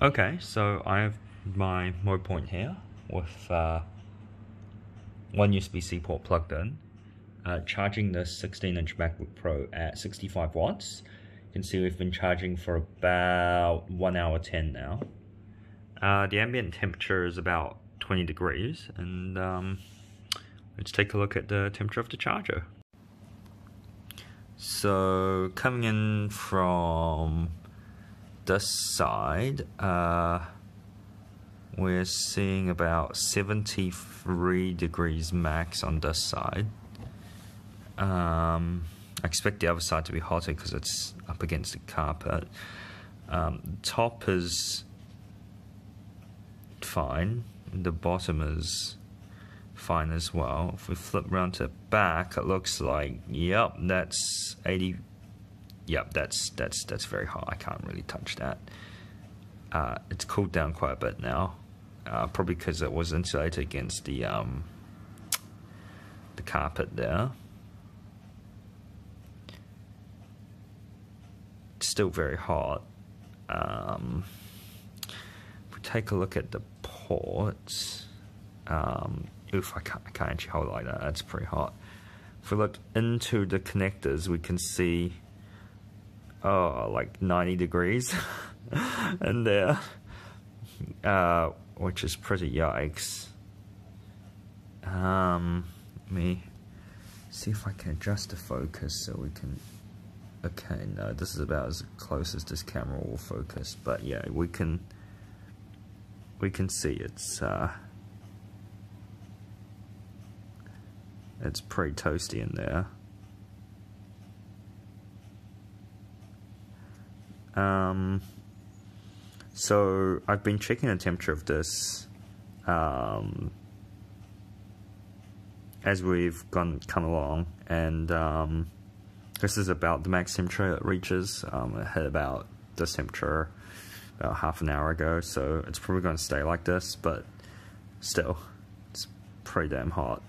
Okay, so I have my Mopoint here with uh, one USB-C port plugged in, uh, charging the 16-inch MacBook Pro at 65 watts. You can see we've been charging for about 1 hour 10 now. Uh, the ambient temperature is about 20 degrees, and um, let's take a look at the temperature of the charger. So coming in from this side, uh, we're seeing about 73 degrees max on this side. Um, I expect the other side to be hotter because it's up against the carpet. Um, top is fine, the bottom is fine as well. If we flip around to back, it looks like, yep, that's 80 yep, that's that's that's very hot. I can't really touch that. Uh, it's cooled down quite a bit now, uh, probably because it was insulated against the um, the carpet there. It's still very hot. Um, if we take a look at the ports, um, oof, I can't, I can't actually hold like that. That's pretty hot. If we look into the connectors, we can see oh, like 90 degrees in there, uh, which is pretty yikes. Um, let me see if I can adjust the focus so we can. Okay, no, this is about as close as this camera will focus, but yeah, we can. We can see it's uh, it's pretty toasty in there. Um, so I've been checking the temperature of this um, as we've gone come along, and um, this is about the max temperature it reaches. Um, it hit about this temperature about half an hour ago, so it's probably going to stay like this, but still, it's pretty damn hot.